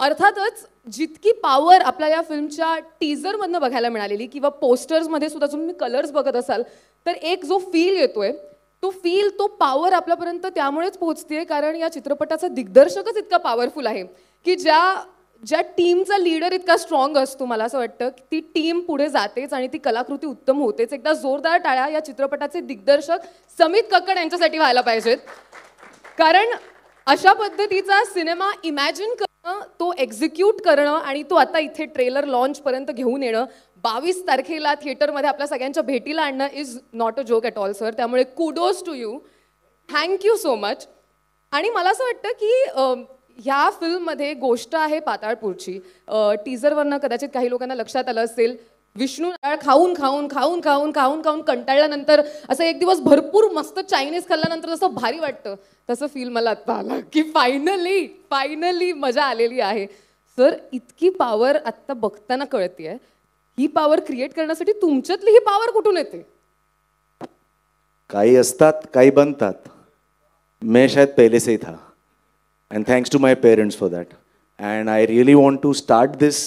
अर्थातच जितकी पॉवर आपल्या या फिल्मच्या टीझरमधनं बघायला मिळालेली किंवा पोस्टर्समध्ये सुद्धा तुम्ही कलर्स बघत असाल तर एक जो फील येतोय तो फील तो पॉवर आपल्यापर्यंत त्यामुळेच पोहोचतेय कारण या चित्रपटाचा दिग्दर्शकच इतका पॉवरफुल आहे की ज्या ज्या टीमचा लीडर इतका स्ट्रॉंग असतो मला असं वाटतं की ती टीम पुढे जातेच आणि ती कलाकृती उत्तम होतेच. एकदा जोरदार टाळ्या या चित्रपटाचे दिग्दर्शक समित कक्कड यांच्यासाठी व्हायला पाहिजेत. कारण अशा पद्धतीचा सिनेमा इमॅजिन कर तो एक्झिक्यूट करणं आणि तो आता इथे ट्रेलर लॉन्चपर्यंत घेऊन येणं. बावीस तारखेला थिएटरमध्ये आपल्या सगळ्यांच्या भेटीला आणणं is not a joke at all sir त्यामुळे kudos to you thank you so much आणि मला असं वाटतं की ह्या फिल्ममध्ये गोष्ट आहे पाताळपूरची. अं, टीजरवरनं कदाचित काही लोकांना लक्षात आलं असेल. विष्णू नारळ खाऊन खाऊन खाऊन खाऊन खाऊन खाऊन कंटाळल्यानंतर असं एक दिवस भरपूर मस्त चायनीज खाल्ल्यानंतर जसं भारी वाटतं. तसं फील मला आत्ता आलं की फायनली फायनली मजा आलेली आहे. सर इतकी पॉवर आत्ता बघताना कळतीये. ही पॉवर क्रिएट करण्यासाठी तुमच्यातली ही पॉवर कुठून येते? काही असतात काही बनतात. मैं शायद पहले से ही था and thanks to my parents for that and I really want to start this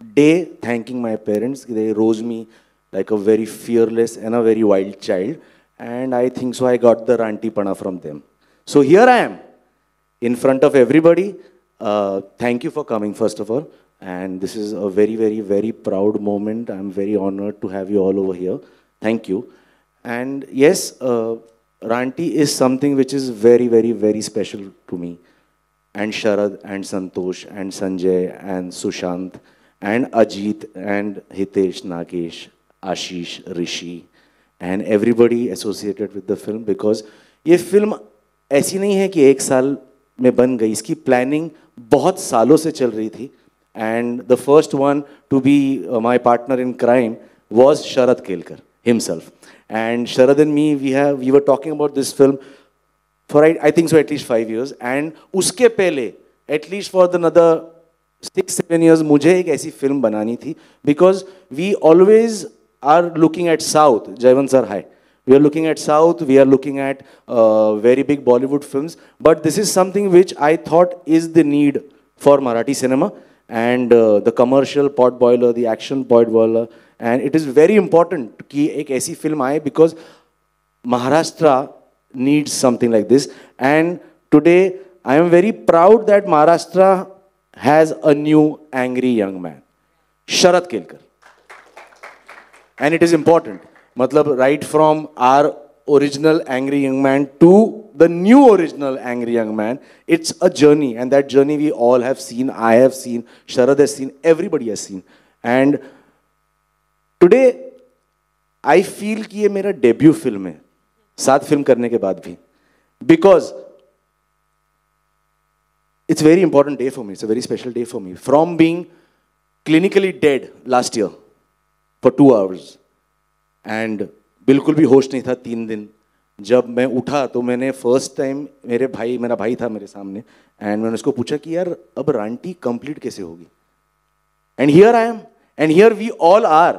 day thanking my parents they rose me like a very fearless and a very wild child and I think so I got the रांटीपणा from them So here I am in front of everybody. Uh, thank you for coming, first of all. And this is a very, very, very proud moment. I'm very honored to have you all over here. Thank you. And yes, uh, Ranti is something which is very, very, very special to me. And Sharad, and Santosh, and Sanjay, and Sushant, and Ajit, and Hitesh, Nagesh, Ashish, Rishi, and everybody associated with the film because ये film ऐसी नहीं है कि एक साल में बन गई। इसकी planning बहुत सालों से चल रही थी। And the first one to be my partner in crime was Sharad Kelkar himself and Sharad and me we have we were talking about this film for I I think so at least five years and उसके पहले at least for the other six seven years मुझे एक ऐसी film बनानी थी। Because we always are looking at south Jaywant sir high we are looking at south we are looking at uh, very big bollywood films but this is something which i thought is the need for marathi cinema and uh, the commercial pot boiler the action pot boiler and it is very important कि एक ऐसी film आए because Maharashtra needs something like this. And today, I am very proud that Maharashtra has a new angry young man, Sharat Kelkar. And it is important. Matlab, right from our original angry young man to the new original angry young man, it's a journey. And that journey we all have seen. I have seen, Sharad has seen, everybody has seen. And today I feel कि ये मेरा debut film है सात film करने के बाद भी because it's very important day for me it's a very special day for me from being clinically dead last year for two hours and बिल्कुल भी होश नहीं था तीन दिन। जब मैं उठा तो मैंने फ़र्स्ट टाइम मेरे भाई मेरा भाई था मेरे सामने। एंड मैंने उसको पूछा कि यार अब रांटी कंप्लीट कैसे होगी? And here I am and here we all are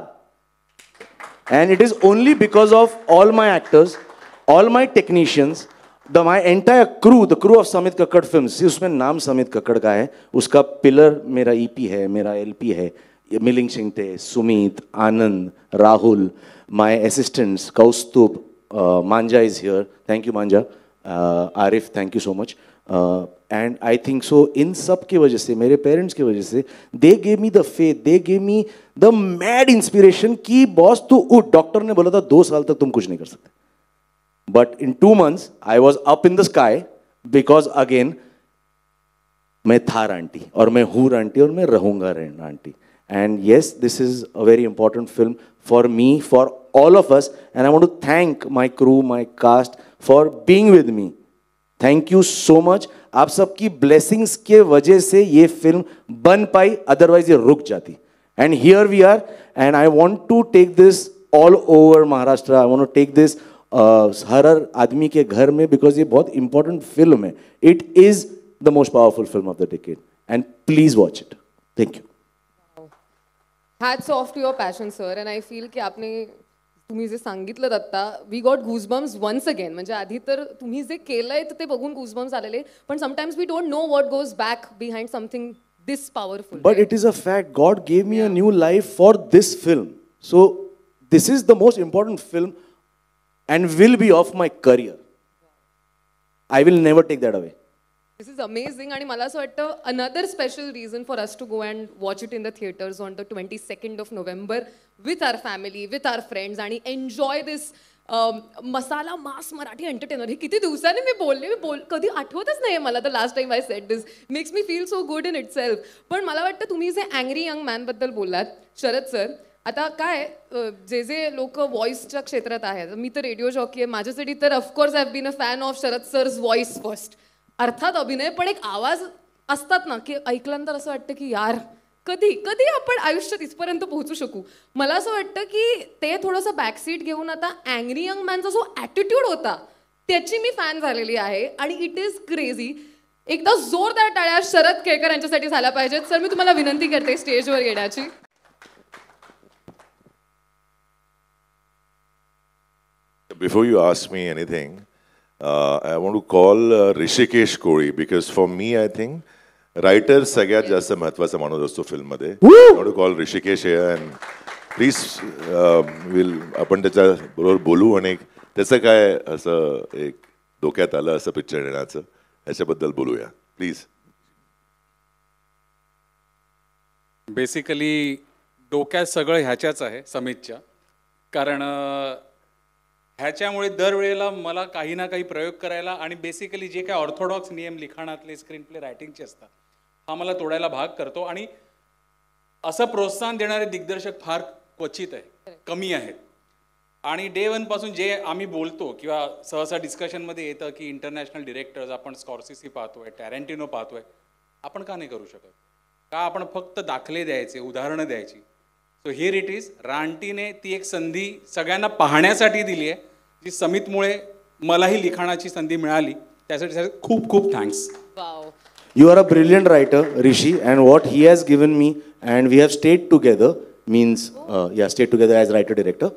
and it is only because of all my actors all my technicians, the my entire crew the crew of Samit Kakkar film उसमें नाम समित कक्कड़ का है। उसका pillar मेरा EP है मेरा LP है। Milind Chingte Sumit Anand Rahul my assistants Kaustubh Manja is here thank you Manja Arif thank you so much and I think so in सब की वजह से मेरे पेरेंट्स की वजह से they gave me the faith they gave me the mad inspiration कि boss तू उठ doctor ने बोला था, दो साल तक तुम कुछ नहीं कर सकते. But in two months I was up in the sky because again मैं था आंटी, और मैं हूँ आंटी, और मैं रहूँगा aunty. And yes this is a very important film for me for all of us and I want to thank my crew my cast for being with me thank you so much आप सबकी blessings के वजह से ये film बन पाई otherwise ये रुक जाती. And here we are and I want to take this all over Maharashtra I want to take this हर हर आदमी के घर में बिकॉज़ ये बहुत इंपॉर्टेंट फ़िल्म है. It is the most powerful film of the ticket and please watch it thank you hats off to your passion sir and I feel की आपने तुम्ही जे सांगितलं आता we got goosebumps once again म्हणजे आधी तर तुम्ही जे केलंय तर ते बघून गुजबम्स आलेले पण sometimes we don't know what goes back behind something this powerful But it is a fact. God gave me a new life for this film. So this is the most important film and will be of my career. I will never take that away. This is amazing आणि मला असं वाटतं another special reason for us to go and watch it in the theatres on the twenty second of November with our family with our friends आणि enjoy this masala mass Marathi entertainer हे किती दिवसांनी मी बोलले मी बोल कधी आठवतच नाही मला तर last time I said this makes me feel so good in itself पण मला वाटतं तुम्ही जे अँग्री यंग मॅनबद्दल बोललात शरद सर आता काय जे जे लोक व्हॉइसच्या क्षेत्रात आहेत मी तर रेडिओ जॉकी आहे माझ्यासाठी तर of course I been a fan of Sharad sir's voice first अर्थात अभिनय पण एक आवाज असतात ना की ऐकल्यानंतर असं वाटतं की यार कधी कधी आपण आयुष्यात इथपर्यंत पोहोचू शकू. मला असं वाटतं की ते थोडंसं बॅकसीट घेऊन आता अँग्री यंग मॅनचा जो ॲटिट्यूड होता त्याची मी फॅन झालेली आहे. आणि इट इज क्रेझी एकदा जोरदार टाळ्या शरद केळकर यांच्यासाठी झाल्या पाहिजेत. सर मी तुम्हाला विनंती करते स्टेजवर येण्याची. Before you ask me anything uh, I want to call uh, Rishikesh Kori because for me, I think writer सगळ्यात जास्त महत्त्वाचा माणूस असतो फिल्ममध्ये. I want to call Hrishikesh and please will आपण त्याच्या बरोबर बोलू आणि त्याचं काय असं एक डोक्यात आलं असं पिक्चर येण्याचं ह्याच्याबद्दल बोलूया. प्लीज बेसिकली डोक्यात सगळं ह्याच्याच आहे समितच्या. कारण ह्याच्यामुळे दरवेळेला मला काही ना काही प्रयोग करायला आणि बेसिकली जे काही ऑर्थोडॉक्स नियम लिखाणातले स्क्रीन प्ले रायटिंगचे असतात हा मला तोडायला भाग करतो आणि असं प्रोत्साहन देणारे दिग्दर्शक फार क्वचित आहे कमी आहेत. आणि डे वनपासून जे आम्ही बोलतो किंवा सहसा डिस्कशनमध्ये येतं की इंटरनॅशनल डिरेक्टर्स आपण स्कॉर्सिसी पाहतोय टॅरेंटिनो पाहतोय आपण का नाही करू शकत? का आपण फक्त दाखले द्यायचे उदाहरणं द्यायची? सो हिअर इट इज रानटीने ती एक संधी सगळ्यांना पाहण्यासाठी दिली आहे. जी समितमुळे मलाही लिखाणाची संधी मिळाली. त्यासाठी खूप खूप thanks you are a brilliant writer Rishi and what he has given me and we have stayed together means या stayed together as writer director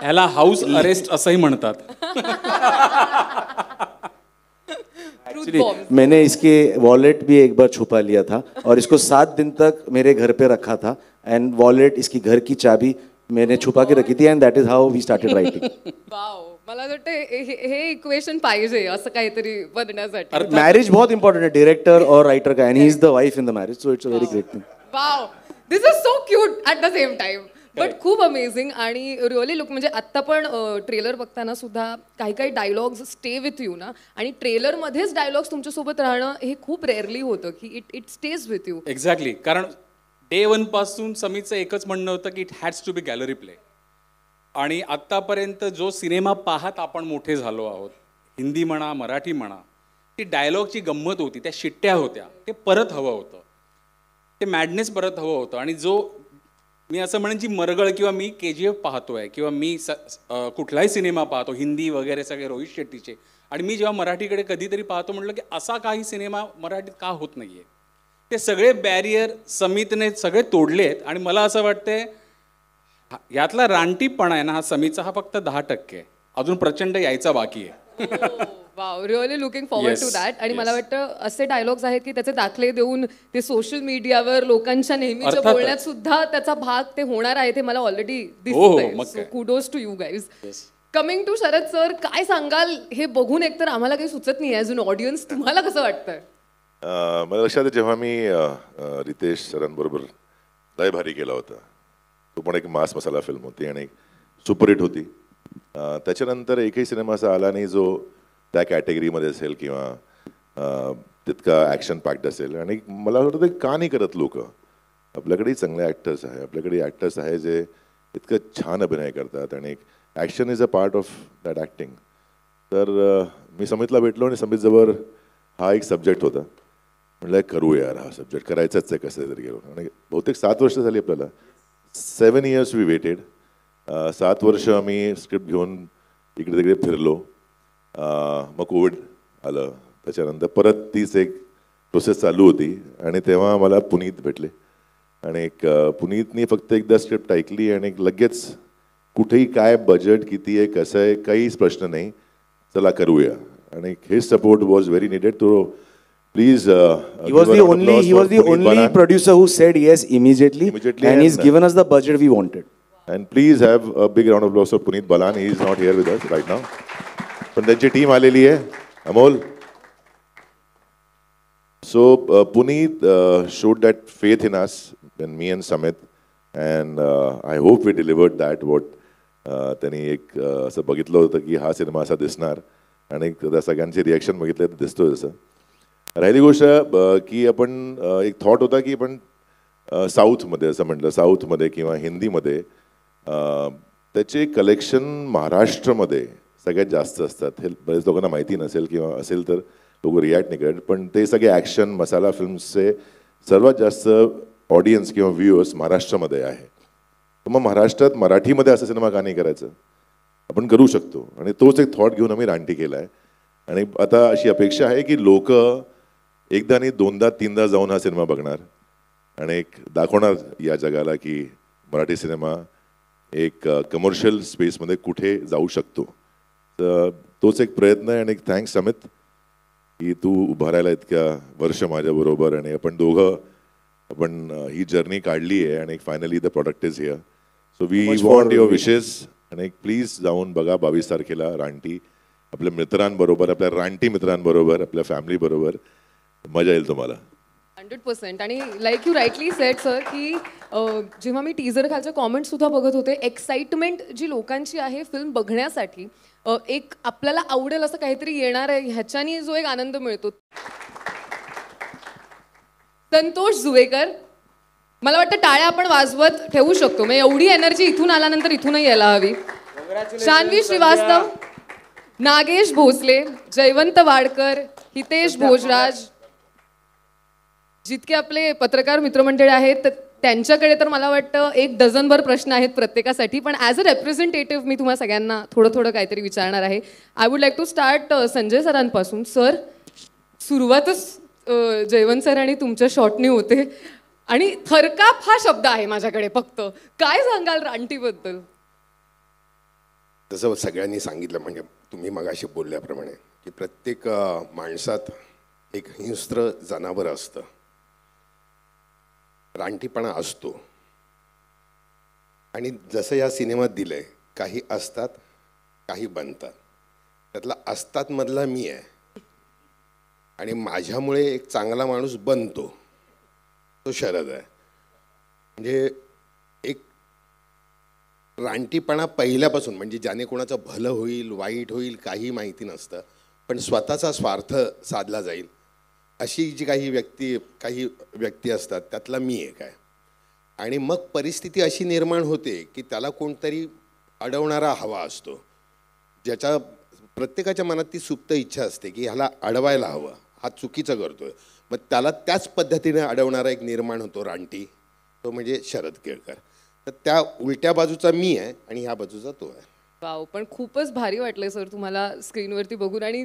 ह्याला हाऊस अरेस्ट असंही म्हणतात. बॉम्ब मैंने इसके वॉलेट भी एक बार छुपा लिया था और इसको सात दिन तक मेरे घर पे रखा था एंड वॉलेट इसकी घर की चाबी मैंने छुपा के रखी थी and that is how we started writing मला वाटतं हे- इक्वेशन पाहिजे असं काहीतरी बनण्यासाठी. मैरिज बहुत इंपॉर्टेंट है डिरेक्टर और राइटर का and he is the wife in the marriage so it's a very great thing wow this is so cute at the same time but खूप अमेझिंग आणि रिअली लुक म्हणजे आत्ता पण trailer बघताना सुद्धा काही काही डायलॉग्स स्टे विथ यू ना? आणि ट्रेलरमध्येच डायलॉग्स तुमच्यासोबत राहणं हे खूप रेअरली होतं की it it stage with you exactly कारण डे पासून समीचं एकच म्हणणं होतं की it has to be gallery play आणि आत्तापर्यंत जो सिनेमा पाहत आपण मोठे झालो आहोत हिंदी म्हणा मराठी म्हणा ती डायलॉगची गंमत होती त्या शिट्ट्या होत्या ते परत हवं होतं. ते मॅडनेस परत हवं होतं आणि जो मी असं म्हणेन जी मरगळ किंवा मी के जी एफ पाहतोय किंवा मी स कुठलाही सिनेमा पाहतो हिंदी वगैरे सगळे रोहित शेट्टीचे. आणि मी जेव्हा मराठीकडे कधीतरी पाहतो म्हटलं की असा काही सिनेमा मराठीत का होत नाहीये? ते सगळे बॅरियर समितने सगळे तोडले आहेत आणि मला असं वाटतंय हा- यातला रानटीपणा आहे ना हा समीचा हा फक्त दहा टक्के आहे. अजून प्रचंड यायचा बाकी आहे. Wow really looking forward to that आणि. मला वाटतं असे डायलॉग्स आहेत की त्याचे दाखले देऊन ते सोशल मीडियावर लोकांच्या नेहमीच्या अर्थातच. बोलण्यात सुद्धा त्याचा भाग ते होणार आहे ते मला ऑलरेडी हो, मग काय. Kudos to you guys coming to Sharad sir काय सांगाल? हे बघून एकतर आम्हाला काही सुचत नाही ॲज अन ऑडियन्स तुम्हाला कसं वाटतंय? अं, मला लक्षात आहे जेव्हा मी अं, अं, रितेश सरांबरोबर लय भारी केला होता. तो पण एक मास मसाला फिल्म होती आणि एक सुपरहिट होती. त्याच्यानंतर एकही सिनेमा असा आला नाही जो त्या कॅटेगरीमध्ये असेल किंवा तितका ॲक्शन पॅक्ड असेल. आणि मला वाटतं ते का नाही करत लोक? आपल्याकडे चांगले ॲक्टर्स आहे. आपल्याकडे ॲक्टर्स आहे जे इतकं छान अभिनय करतात आणि एक action is a part of that acting तर मी समितला भेटलो आणि समितजवळ हा एक सब्जेक्ट होता. म्हटलं करू यार हा सब्जेक्ट करायचाच आहे कसं तरी गेलो. आणि बहुतेक सात वर्ष झाली आपल्याला. सेवन इयर्स वी वेटेड सात वर्ष आम्ही स्क्रिप्ट घेऊन इकडे तिकडे फिरलो मग कोविड आलं. त्याच्यानंतर परत तीच एक प्रोसेस चालू होती आणि तेव्हा मला पुनीत भेटले. आणि एक पुनीतनी फक्त एकदा स्क्रिप्ट ऐकली आणि लगेच कुठेही काय बजेट किती आहे कसं आहे काहीच प्रश्न नाही. चला करूया. आणि हेच सपोर्ट वॉज व्हेरी निडेड तो please He was the only he was the only producer who said yes immediately, Immediately and he's and- given us the budget we wanted. And please have a big round of applause for Puneet Balan he is not here with us right now पण त्यांची team आलेली आहे Amol so Puneet showed that faith in us in me and Samit and I hope we delivered that what त्यांनी एक असं बघितलं होतं की हा सिनेमा असा दिसणार आणि त्या सगळ्यांचे रिॲक्शन बघितलं तर दिसतोय तसं राहिली गोष्ट अ, की आपण एक थॉट होता की आपण अ, साऊथमध्ये असं म्हटलं साऊथमध्ये किंवा हिंदीमध्ये त्याचे कलेक्शन महाराष्ट्रामध्ये सगळ्यात जास्त असतात. हे बरेच लोकांना माहिती नसेल किंवा असेल तर लोक रिॲक्ट नाही करत पण ते सगळे ॲक्शन मसाला फिल्म्सचे सर्वात जास्त ऑडियन्स किंवा व्ह्युअर्स महाराष्ट्रामध्ये आहे. तर मग महाराष्ट्रात मराठीमध्ये असं सिनेमा का नाही करायचं? आपण करू शकतो. आणि तोच एक थॉट घेऊन आम्ही रानटी केला आहे आणि आता अशी अपेक्षा आहे की लोक एकदा आणि दोनदा तीनदा जाऊन हा सिनेमा बघणार. आणि एक दाखवणार या जगाला की मराठी सिनेमा एक कमर्शियल स्पेसमध्ये कुठे जाऊ शकतो. तर तोच एक प्रयत्न आहे आणि एक थँक्स अमित की तू उभा राहिला इतक्या वर्ष माझ्याबरोबर आणि आपण दोघं आपण ही जर्नी काढली आहे आणि finally the product is here so we want your. Wishes आणि एक प्लीज जाऊन बघा बावीस तारखेला रानटी आपल्या मित्रांबरोबर आपल्या रानटी मित्रांबरोबर आपल्या फॅमिलीबरोबर मजा येईल तुम्हाला. Hundred percent. आणि like you rightly said sir की जेव्हा मी टीजर खालच्या कॉमेंट सुद्धा बघत होते एक्साइटमेंट जी लोकांची आहे फिल्म बघण्यासाठी एक आपल्याला आवडेल असं काहीतरी येणार आहे ह्याच्यानी जो एक आनंद मिळतो. संतोष जुवेकर मला वाटतं टाळ्या आपण वाजवत ठेवू शकतो. म्हणजे एवढी एनर्जी इथून आल्यानंतर इथूनही यायला हवी. शान्वी श्रीवास्तव नागेश भोसले जयवंत वाडकर हितेश भोजराज जितके आपले पत्रकार मित्रमंडळी आहेत त्यांच्याकडे तर मला वाटतं एक डझनभर प्रश्न आहेत प्रत्येकासाठी. पण ॲज अ रेप्रेझेंटेटिव्ह मी तुम्हाला सगळ्यांना थोडं थोडं काहीतरी विचारणार आहे. I would like to start Sanjay सरांपासून. Sir सुरुवातच जयवंत सर आणि तुमच्या शॉटने होते. आणि थरकाप हा शब्द आहे माझ्याकडे फक्त. काय सांगाल रानटीबद्दल जसं सगळ्यांनी सांगितलं म्हणजे तुम्ही मगाशी बोलल्याप्रमाणे की प्रत्येक माणसात एक हिंस्त्र जनावर असतं. रानटीपणा असतो. आणि जसं या सिनेमात दिलंय काही असतात काही बनतात. त्यातला असतातमधला मी आहे. आणि माझ्यामुळे एक चांगला माणूस बनतो. तो शरद आहे. म्हणजे एक रानटीपणा पहिल्यापासून म्हणजे ज्याने कोणाचं भलं होईल वाईट होईल काही माहिती नसतं. पण स्वतःचा स्वार्थ साधला जाईल. अशी जी काही व्यक्ती काही व्यक्ती असतात त्यातला मी एक आहे. आणि मग परिस्थिती अशी निर्माण होते की त्याला कोणतरी अडवणारा हवा असतो. ज्याच्या प्रत्येकाच्या मनात ती सुप्त इच्छा असते की ह्याला अडवायला हवं हा चुकीचं करतोय. मग त्याला त्याच पद्धतीने अडवणारा एक निर्माण होतो रानटी तो म्हणजे शरद केळकर. तर त्या उलट्या बाजूचा मी आहे आणि ह्या बाजूचा तो आहे. वाव पण खूपच भारी वाटलं सर तुम्हाला स्क्रीनवरती बघून. आणि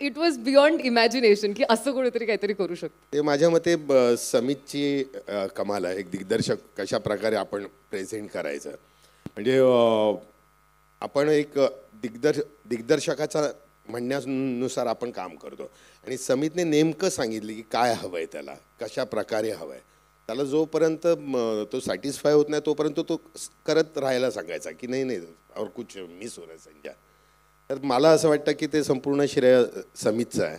इट वॉज बियॉन्ड इमॅजिनेशन की असं कोणीतरी काहीतरी करू शकतो. ते माझ्या मते ब- समितची अ, कमाल आहे. एक दिग्दर्शक कशा प्रकारे आपण प्रेझेंट करायचं. म्हणजे अ, आपण एक दिग्दर्श दिग्दर्शकाचा म्हणण्यानुसार आपण काम करतो. आणि समितने नेमकं सांगितलं की काय हवं आहे त्याला कशा प्रकारे हवं आहे त्याला जोपर्यंत म, तो सॅटिस्फाय होत नाही तोपर्यंत तो स- करत राहायला सांगायचा की नाही नाही और कुछ मिस हो रहा है संजय तर मला असं वाटतं की ते संपूर्ण श्रेय समितचं आहे.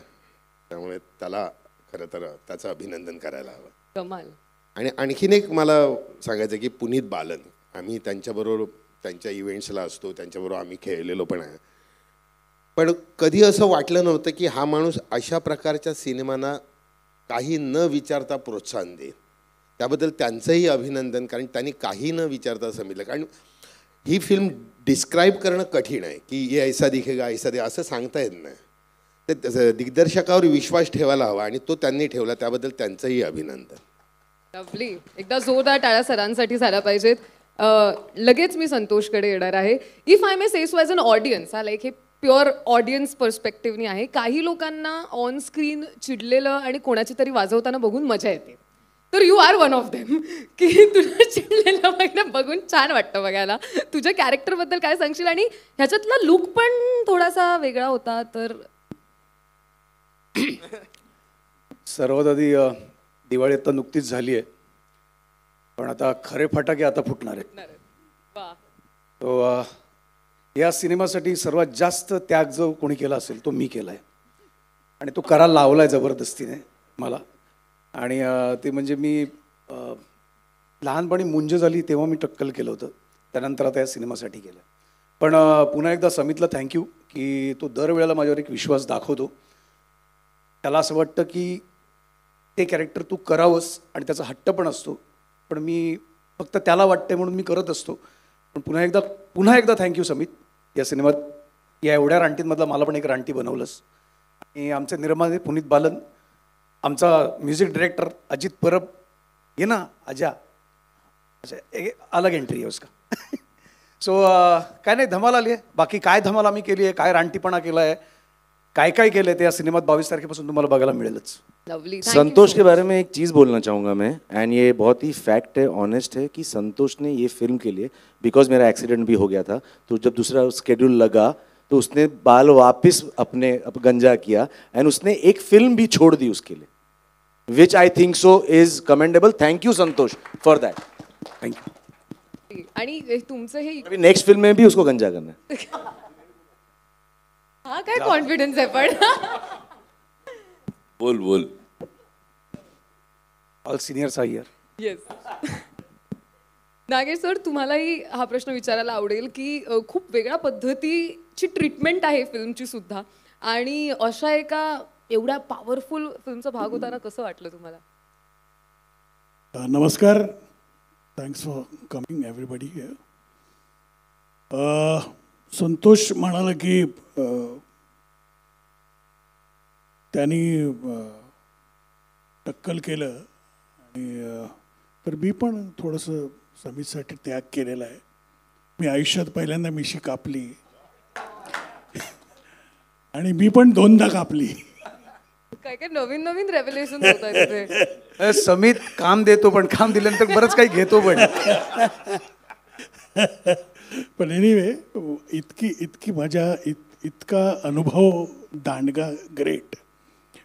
त्यामुळे त्याला खरं तर त्याचं अभिनंदन करायला हवं. कमाल. आणि आणखीन एक मला सांगायचं की पुनीत बालन. आम्ही त्यांच्याबरोबर त्यांच्या इव्हेंट्सला असतो त्यांच्याबरोबर आम्ही खेळलेलो पण आहे. पण कधी असं वाटलं नव्हतं की हा माणूस अशा प्रकारच्या सिनेमांना काही न विचारता प्रोत्साहन देईल. त्याबद्दल त्यांचंही अभिनंदन कारण त्यांनी काही न विचारता समजलं कारण ही फिल्म डिस्क्राईब करणं कठीण आहे की ये ऐसा दिखेगा ऐसा दे असं सांगता येत नाही. ते तसं दिग्दर्शकावर विश्वास ठेवायला हवा आणि तो त्यांनी ठेवला त्याबद्दल त्यांचंही अभिनंदन. लवली एकदा जोरदार टाळ्या सरांसाठी झाल्या पाहिजेत. लगेच मी संतोषकडे येणार आहे. If I may say as an audience हा लाईक हे प्युअर ऑडियन्स पर्स्पेक्टिव्हनी आहे. काही लोकांना ऑन स्क्रीन चिडलेलं आणि कोणाची तरी वाजवताना बघून मजा येते. तर you are one of them की तुला चिडलेलं बघणं बघून छान वाटतं बघायला. तुझ्या कॅरेक्टरबद्दल काय सांगशील? आणि ह्याच्यातला लुक पण थोडासा वेगळा होता तर सर्वात आधी अ, दिवाळी आता नुकतीच झाली आहे. पण आता खरे फटाके आता फुटणार आहेत. वा. तो अ, या सिनेमासाठी सर्वात जास्त त्याग जो कोणी केला असेल तो मी केला आहे आणि तो करायला लावला आहे जबरदस्तीने मला. आणि ते म्हणजे मी लहानपणी मुंज झाली तेव्हा मी टक्कल केलं होतं. त्यानंतर आता या सिनेमासाठी केलं पण पुन्हा एकदा समितला थँक्यू की तो दरवेळेला माझ्यावर एक विश्वास दाखवतो. त्याला असं वाटतं की ते कॅरेक्टर तू करावंस आणि त्याचा हट्ट पण असतो. पण मी फक्त त्याला वाटते म्हणून मी करत असतो. पण पुन्हा एकदा पुन्हा एकदा थँक्यू समित. या सिनेमात या एवढ्या रांटींमधला मला पण एक रांटी बनवलंस. आणि आमचे निर्माते पुनीत बालन आमचा म्युझिक डायरेक्टर अजित परब ये ना अजा अच्छा एक अलग एंट्री आहे उसका. सो काय नाही धमाल आली आहे. बाकी काय धमाल आम्ही केली आहे काय रानटीपणा केला आहे काय काय केलं आहे ते या सिनेमात बावीस तारखेपासून तुम्हाला बघायला मिळेलच. लवली संतोष के बारे में एक चीज़ बोलना चाहूँगा मैं एंड ये बहुत ही फैक्ट है ऑनेस्ट है कि संतोष ने ये फिल्म के लिए बिकॉज मेरा एक्सीडेंट भी हो गया था तो जब दूसरा स्केड्यूल लगा तो उसने बाल वापस अपने अप गंजा किया एंड उसने एक फिल्म भी छोड़ दी उसके लिए which I think so is commendable thank you Santosh for that thank you आणि हे तुमचं हे अभी नेक्स्ट फिल्म में भी उसको गंजा करना है. हा काय कॉन्फिडन्स आहे पण. बोल बोल. All seniors are here yes Nagesh sir तुम्हालाही हा प्रश्न विचारायला आवडेल की खूप वेगळ्या पद्धतीची ट्रीटमेंट आहे फिल्मची सुद्धा. आणि अशा एका एवढ्या पॉवरफुल फिल्मचा भाग होताना कसं वाटलं तुम्हाला? नमस्कार. Thanks for coming everybody Santosh म्हणाला की त्यांनी टक्कल केलं. आणि तर मी पण थोडंसं समितसाठी त्याग केलेला आहे. मी आयुष्यात पहिल्यांदा मिशी कापली. आणि मी पण दोनदा कापली. काय काय नवीन नवीन रेव्हलेशन होत आहे तिथे. अ, समित काम देतो पण काम दिल्यानंतर बरंच काही घेतो पण. पण एनिवे इतकी इतकी मजा इत इतका अनुभव दांडगा ग्रेट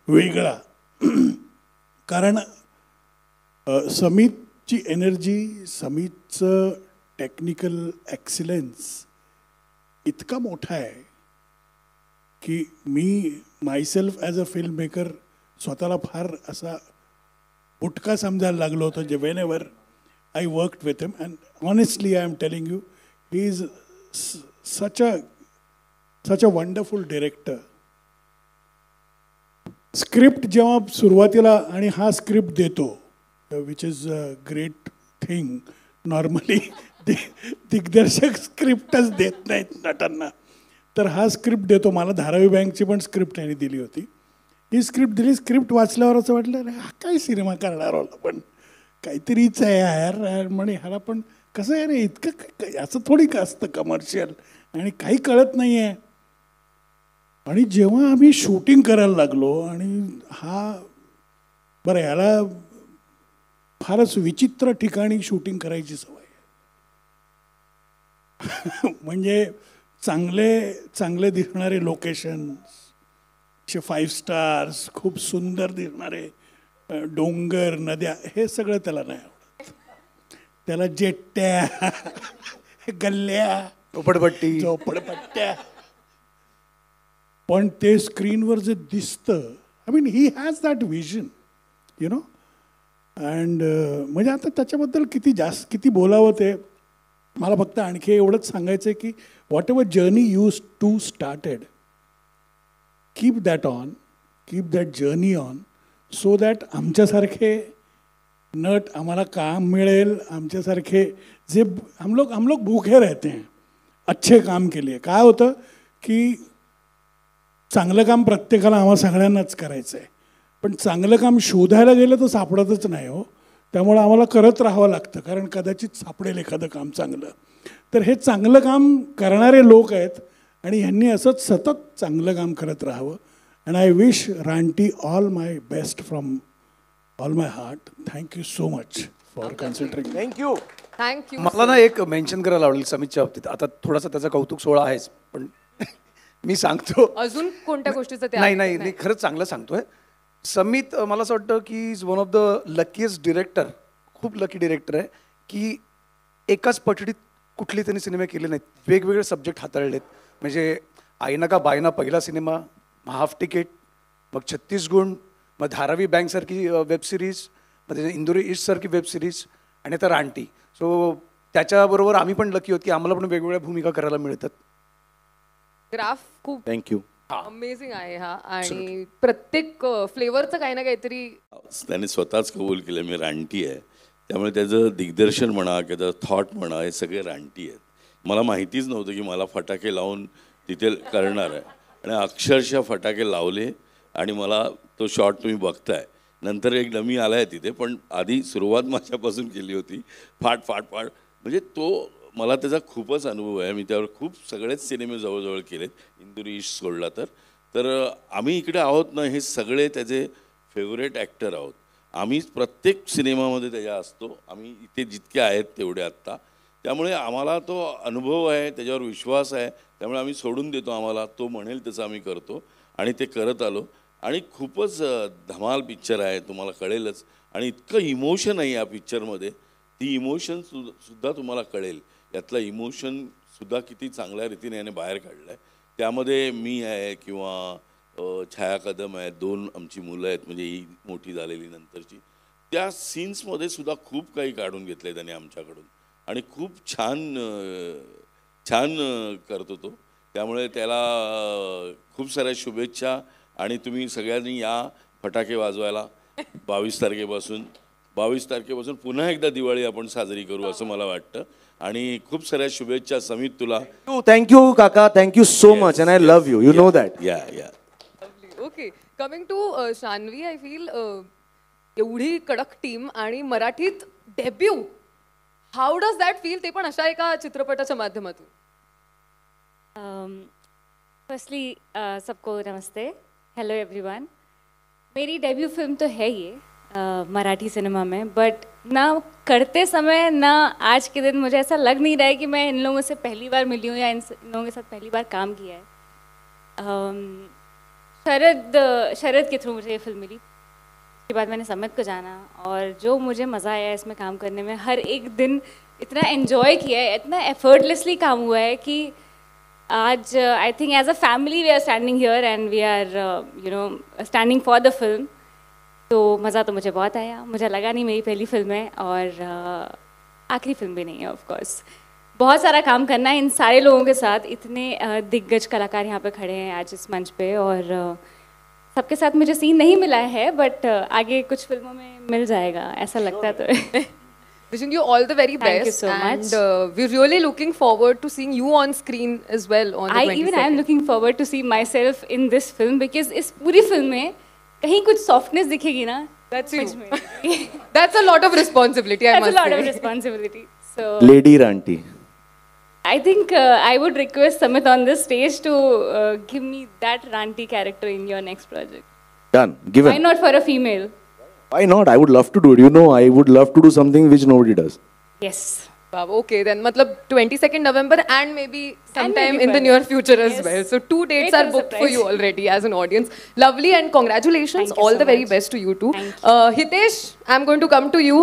वेगळा. कारण अ, ची एनर्जी समितचं टेक्निकल ॲक्सिलन्स इतका मोठा आहे की मी myself as a film maker स्वतःला फार असा बुटका समजायला लागलो होतो जे whenever I worked with him and honestly I am telling you he is such a such a wonderful director script जेव्हा सुरुवातीला आणि हा स्क्रिप्ट देतो which is a great thing normally दिग्दर्शक स्क्रिप्टच देत नाहीत नटांना. तर हा स्क्रिप्ट देतो. मला धारावी बँकची पण स्क्रिप्ट त्यांनी दिली होती. ही स्क्रिप्ट दिली स्क्रिप्ट वाचल्यावर असं वाटलं अरे हा काय सिनेमा करणार होता पण काहीतरीच आहे यार म्हणे ह्याला पण कसं आहे रे? इतकं काय- असं थोडी का असतं कमर्शियल आणि काही कळत नाही आहे आणि जेव्हा आम्ही शूटिंग करायला लागलो आणि हा बरं ह्याला फारच विचित्र ठिकाणी शूटिंग करायची सवय. म्हणजे चांगले चांगले दिसणारे लोकेशन्स असे फाईव्ह स्टार्स खूप सुंदर दिसणारे डोंगर नद्या हे सगळं त्याला नाही आवडत. त्याला जेट्ट्या गल्ल्या झोपडपट्टी. झोपडपट्ट्या. पण ते स्क्रीनवर जे दिसतं I mean he has that vision you know and uh, म्हणजे आता त्याच्याबद्दल किती जास्त किती बोलावं ते मला फक्त आणखी एवढंच सांगायचं आहे की whatever journey used to started keep that on keep that journey on so that आमच्यासारखे नट आम्हाला काम मिळेल आमच्यासारखे जे हम लोग हम लोग भूखे रहते हैं अच्छे काम केले काय होतं की चांगलं काम प्रत्येकाला आम्हा सगळ्यांनाच करायचं आहे पण चांगलं काम शोधायला गेलं तर सापडतच नाही हो. त्यामुळं आम्हाला करत राहावं लागतं कारण कदाचित सापडेल एखादं काम चांगलं. तर हे चांगलं काम करणारे लोक आहेत आणि ह्यांनी असंच सतत चांगलं काम करत राहावं. And I wish Raanti all my best from all my heart thank you so much for considering thank you thank you मला ना एक मेन्शन करायला आवडेल समितच्या बाबतीत. आता थोडासा त्याचा कौतुक सोहळा आहेच पण मी सांगतो. अजून कोणत्या गोष्टीचं? नाही नाही खरंच चांगलं सांगतोय. समित मला असं वाटतं की is one of the luckiest director खूप लकी डिरेक्टर आहे की एकाच पठडीत कुठले त्यांनी सिनेमे केले नाहीत. वेगवेगळे सब्जेक्ट हाताळलेत. म्हणजे आईना का बायना पहिला सिनेमा मग हाफ तिकीट मग छत्तीस गुण मग धारावी बँकसारखी वेब सिरीज मग त्याच्या इंदुरी ईस्टसारखी वेब सिरीज आणि आता रानटी. सो त्याच्याबरोबर आम्ही पण लकी होत की आम्हाला पण वेगवेगळ्या भूमिका करायला मिळतात. ग्राफ खूप थँक्यू अमेझिंग आहे हा. आणि प्रत्येक फ्लेवरचं काही ना काहीतरी त्याने स्वतःच कबूल केलं मी रानटी आहे. त्यामुळे त्याचं दिग्दर्शन म्हणा किंवा थॉट म्हणा हे सगळे रानटी आहेत. मला माहितीच नव्हतं की मला फटाके लावून तिथे करणार आहे. आणि अक्षरशः फटाके लावले आणि मला तो शॉट तुम्ही बघताय. नंतर एक डमी आला आहे तिथे पण आधी सुरुवात माझ्यापासून केली होती. फाट फाट फाट. म्हणजे तो मला त्याचा खूपच अनुभव आहे. मी त्यावर खूप सगळेच सिनेमे जवळजवळ केलेत. इंदुरी ईश सोडला तर. तर आम्ही इकडे आहोत ना हे सगळे त्याचे फेवरेट ॲक्टर आहोत. आम्ही प्रत्येक सिनेमामध्ये त्याच्या असतो. आम्ही इथे जितके आहेत तेवढे आत्ता. त्यामुळे आम्हाला तो अनुभव आहे त्याच्यावर विश्वास आहे. त्यामुळे आम्ही सोडून देतो आम्हाला. तो म्हणेल तसं आम्ही करतो. आणि ते करत आलो. आणि खूपच धमाल पिक्चर आहे तुम्हाला कळेलच. आणि इतकं इमोशन आहे या पिक्चरमध्ये. ती इमोशन सु सुद्धा तुम्हाला कळेल. यातलं इमोशन सुद्धा किती चांगल्या रीतीने याने बाहेर काढलं आहे त्यामध्ये मी आहे किंवा छाया कदम आहे दोन आमची मुलं आहेत म्हणजे ही मोठी झालेली नंतरची. त्या सीन्समध्ये सुद्धा खूप काही काढून घेतलं आहे त्याने आमच्याकडून. आणि खूप छान छान करतो तो त्यामुळे त्याला खूप साऱ्या शुभेच्छा आणि तुम्ही सगळ्यांनी या फटाके वाजवायला बावीस तारखेपासून. बावीस तारखेपासून पुन्हा एकदा दिवाळी आपण साजरी करू असं मला वाटतं. आणि खूप साऱ्या शुभेच्छा समित तुला. थँक्यू काका. Thank you so much and I love you you know that yeah yeah okay coming to Shanvi I feel एवढी कडक टीम आणि मराठीत debut how does that feel ते पण अशा एका चित्रपटाच्या माध्यमातून. फर्स्टली Um, सबको नमस्ते. हेलो एवरीवन मेरी डेब्यू फिल्म तो है ये uh, मराठी सिनेमा में बट ना करते समय, ना आज के दिन मुझे ऐसा लग नहीं रहा है कि मैं इन लोगों से पहली बार मिली हूँ या इन लोगों के साथ पहली बार काम किया है। शरद शरद के थ्रू मुझे ये फ़िल्म मिली। उसके बाद मैंने समित को जाना और जो मुझे मज़ा आया इसमें काम करने में, हर एक दिन इतना एन्जॉय किया है, इतना एफर्टलेसली काम हुआ है कि आज I think as a family we are standing here and we are you know standing for the film तो मज़ा तो मुझे बहुत आया मुझे लगा नहीं मेरी पहली फ़िल्म है और uh, आखिरी फ़िल्म भी नहीं है ऑफ़ कोर्स बहुत सारा काम करना है इन सारे लोगों के साथ इतने uh, दिग्गज कलाकार यहाँ पे खड़े हैं आज इस मंच पे और uh, सबके साथ मुझे सीन नहीं मिला है बट आगे कुछ फ़िल्मों में मिल जाएगा ऐसा लगता तो Wishing you all the very Thank you best. so and much. uh, we're really looking forward to seeing you on screen as well on the I even I am looking forward to see myself in this film because इस पूरी film में कहीं कुछ softness दिखेगी ना That's you. That's a lot of responsibility, I That's a must lot of say. responsibility. So lady Raanti I think uh, I would request Samit on this stage to uh, give me that ranty character in your next project. Done Why given not for a female? Why not? I would love to do it. You know, I would love to do something which nobody does. Yes. Wow, okay, then मतलब 22nd November and maybe sometime maybe in the near future as Yes. well. So two dates are booked for you surprise. already as an audience. Lovely and congratulations. Thank All so the very much. best to you too. Uh, Hitesh, I'm going to come to you.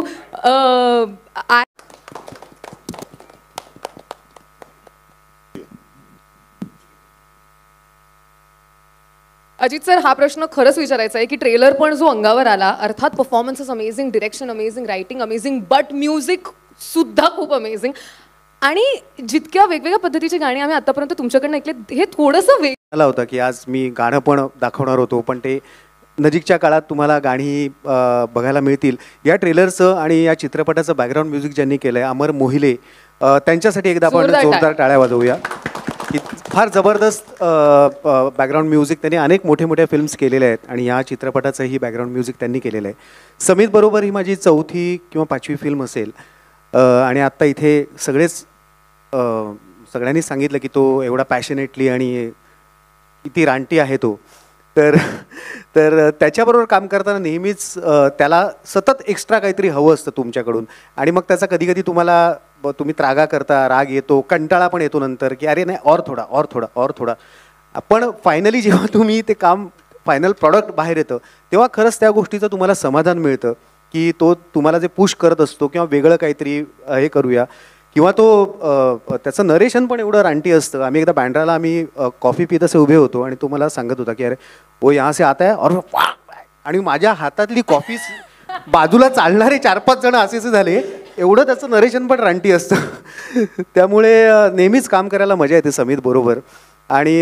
Uh, I Ajit sir हा प्रश्न खरंच विचारायचा आहे की trailer पण जो अंगावर आला अर्थात performances amazing direction amazing writing amazing but music सुद्धा खूप अमेझिंग आणि जितक्या वेगवेगळ्या पद्धतीची गाणी आम्ही आतापर्यंत तुमच्याकडनं ऐकले हे थोडंसं वेग आला होता की आज मी गाणं पण दाखवणार होतो पण ते नजीकच्या काळात तुम्हाला गाणी बघायला मिळतील. या ट्रेलरचं आणि या चित्रपटाचं बॅकग्राऊंड म्युझिक ज्यांनी केलं आहे अमर मोहिले त्यांच्यासाठी एकदा आपण जोरदार टाळ्या. वाजवूया. की फार जबरदस्त बॅकग्राऊंड म्युझिक त्यांनी अनेक मोठे मोठ्या फिल्म्स केलेल्या आहेत आणि या चित्रपटाचंही बॅकग्राऊंड म्युझिक त्यांनी केलेलं आहे. समीत बरोबर ही माझी चौथी किंवा पाचवी फिल्म असेल. आणि आत्ता इथे सगळेच सगळ्यांनी सांगितलं की तो एवढा पॅशनेटली आणि किती रानटी आहे तो. तर तर त्याच्याबरोबर काम करताना नेहमीच त्याला सतत एक्स्ट्रा काहीतरी हवं असतं तुमच्याकडून. आणि मग त्याचा कधी कधी तुम्हाला ब- तुम्ही त्रागा करता राग येतो कंटाळा पण येतो नंतर की अरे नाही और थोडा और थोडा और थोडा. पण फायनली जेव्हा तुम्ही ते काम फायनल प्रॉडक्ट बाहेर येतं तेव्हा खरंच त्या गोष्टीचं तुम्हाला समाधान मिळतं. की तो तुम्हाला जे पुश करत असतो किंवा वेगळं काहीतरी हे करूया. किंवा तो त्याचं नरेशन पण एवढं रानटी असतं. आम्ही एकदा बँड्राला आम्ही कॉफी पित असे उभे होतो आणि तो मला सांगत होता की अरे ओ यहाँ से आता है और वा! आणि माझ्या हातातली कॉफी बाजूला चालणारे चार पाच जण असेच झाले. एवढं त्याचं नरेशन पण रानटी असतं. त्यामुळे नेहमीच काम करायला मजा येते समित बरोबर. आणि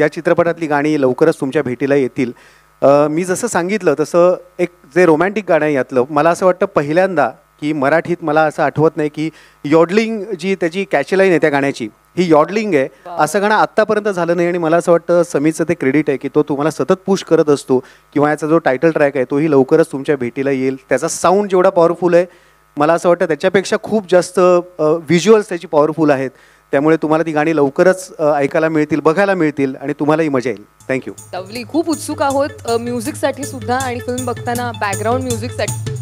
या चित्रपटातली गाणी लवकरच तुमच्या भेटीला येतील. मी जसं सांगितलं तसं एक जे रोमॅन्टिक गाणं आहे यातलं मला असं वाटतं पहिल्यांदा की मराठीत मला असं आठवत नाही की यॉडलिंग जी त्याची कॅचलाईन आहे त्या गाण्याची ही यॉडलिंग आहे. असं गाणं आत्तापर्यंत झालं नाही आणि मला असं वाटतं समीचं ते क्रेडिट आहे की तो तुम्हाला सतत पुश करत असतो किंवा याचा जो टायटल ट्रॅक आहे तोही लवकरच तुमच्या भेटीला येईल. त्याचा साऊंड जेवढा पॉवरफुल आहे मला असं वाटतं त्याच्यापेक्षा खूप जास्त व्हिज्युअल्स त्याची पॉवरफुल आहेत. त्यामुळे तुम्हाला ती गाणी लवकरच ऐकायला मिळतील बघायला मिळतील आणि तुम्हालाही मजा येईल. थँक्यू लवली खूप उत्सुक आहोत म्युझिकसाठी सुद्धा आणि फिल्म बघताना बॅकग्राऊंड म्युझिकसाठी